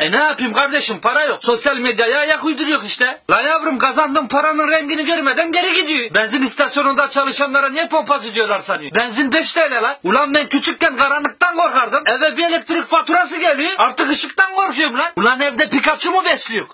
E ne yapayım kardeşim para yok. Sosyal medyaya ayak uyduruyor işte. La yavrum kazandığın paranın rengini görmeden geri gidiyor. Benzin istasyonunda çalışanlara niye pompacı diyorlar sanıyor. Benzin 5 TL lan. Ulan ben küçükken karanlıktan korkardım. Eve bir elektrik faturası geliyor. Artık ışıktan korkuyorum lan. Ulan evde Pikachu mu besliyor?